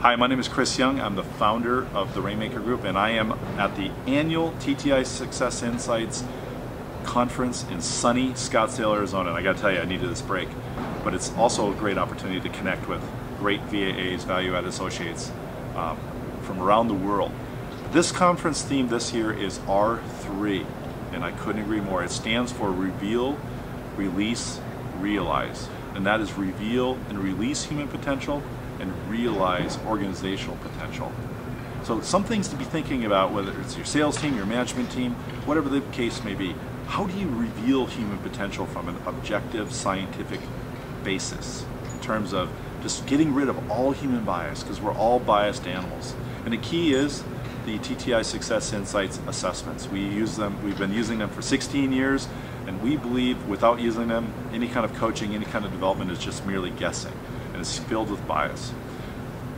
Hi, my name is Chris Young. I'm the founder of the Rainmaker Group, and I am at the annual TTI Success Insights conference in sunny Scottsdale, Arizona. And I got to tell you, I needed this break, but it's also a great opportunity to connect with great VAAs, value added associates um, from around the world. This conference theme this year is R3, and I couldn't agree more. It stands for Reveal, Release, Realize, and that is reveal and release human potential and realize organizational potential. So some things to be thinking about, whether it's your sales team, your management team, whatever the case may be. How do you reveal human potential from an objective scientific basis in terms of just getting rid of all human bias because we're all biased animals. And the key is the TTI Success Insights assessments. We use them, we've been using them for 16 years and we believe without using them, any kind of coaching, any kind of development is just merely guessing and it's filled with bias.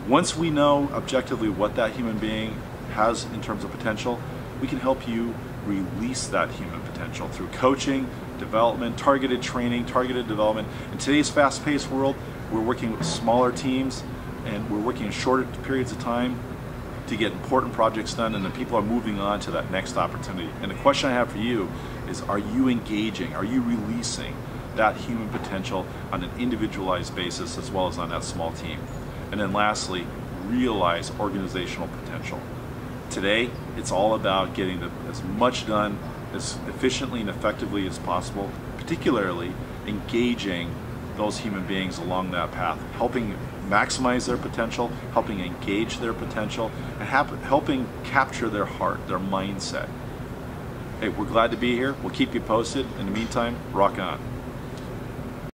Once we know objectively what that human being has in terms of potential, we can help you release that human potential through coaching, development, targeted training, targeted development. In today's fast-paced world, we're working with smaller teams and we're working in shorter periods of time to get important projects done and then people are moving on to that next opportunity. And the question I have for you is are you engaging? Are you releasing that human potential on an individualized basis as well as on that small team? And then lastly, realize organizational potential. Today, it's all about getting the, as much done as efficiently and effectively as possible, particularly engaging those human beings along that path, helping maximize their potential, helping engage their potential, and helping capture their heart, their mindset. Hey, we're glad to be here. We'll keep you posted. In the meantime, rock on.